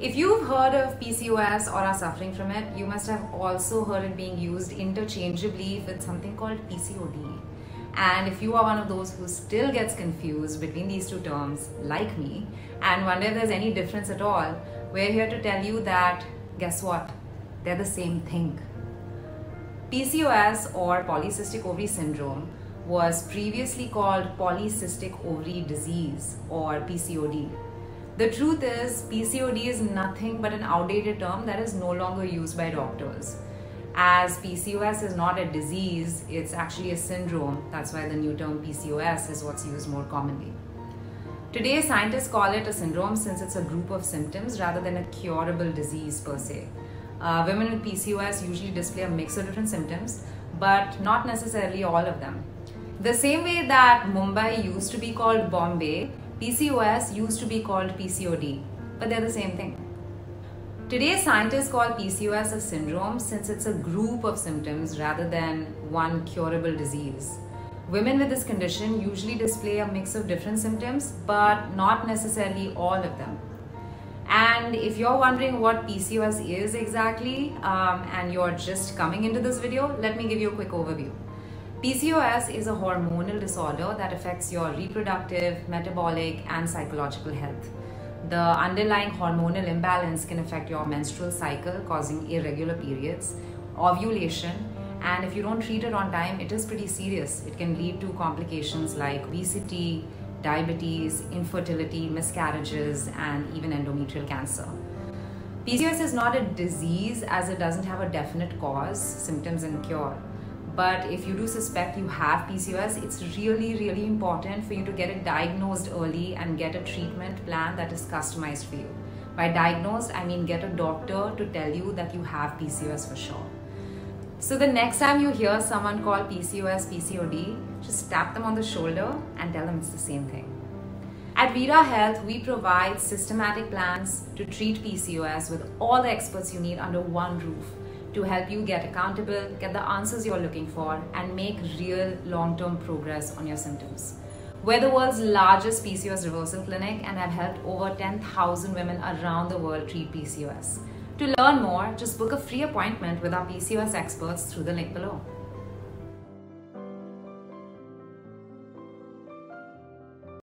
If you've heard of PCOS or are suffering from it, you must have also heard it being used interchangeably with something called PCOD. And if you are one of those who still gets confused between these two terms, like me, and wonder if there's any difference at all, we're here to tell you that guess what? They're the same thing. PCOS or polycystic ovary syndrome was previously called polycystic ovary disease or PCOD. The truth is, PCOD is nothing but an outdated term that is no longer used by doctors as PCOS is not a disease, it's actually a syndrome. That's why the new term PCOS is what's used more commonly. Today, scientists call it a syndrome since it's a group of symptoms rather than a curable disease per se. Uh, women with PCOS usually display a mix of different symptoms, but not necessarily all of them. The same way that Mumbai used to be called Bombay, PCOS used to be called PCOD, but they're the same thing. Today, scientists call PCOS a syndrome since it's a group of symptoms rather than one curable disease. Women with this condition usually display a mix of different symptoms, but not necessarily all of them. And if you're wondering what PCOS is exactly, um, and you're just coming into this video, let me give you a quick overview. PCOS is a hormonal disorder that affects your reproductive, metabolic, and psychological health. The underlying hormonal imbalance can affect your menstrual cycle, causing irregular periods, ovulation, and if you don't treat it on time, it is pretty serious. It can lead to complications like obesity, diabetes, infertility, miscarriages, and even endometrial cancer. PCOS is not a disease as it doesn't have a definite cause, symptoms, and cure. But if you do suspect you have PCOS, it's really, really important for you to get it diagnosed early and get a treatment plan that is customized for you. By diagnosed, I mean get a doctor to tell you that you have PCOS for sure. So the next time you hear someone call PCOS PCOD, just tap them on the shoulder and tell them it's the same thing. At Veera Health, we provide systematic plans to treat PCOS with all the experts you need under one roof to help you get accountable, get the answers you're looking for, and make real long term progress on your symptoms. We're the world's largest PCOS reversal clinic and have helped over 10,000 women around the world treat PCOS. To learn more, just book a free appointment with our PCOS experts through the link below.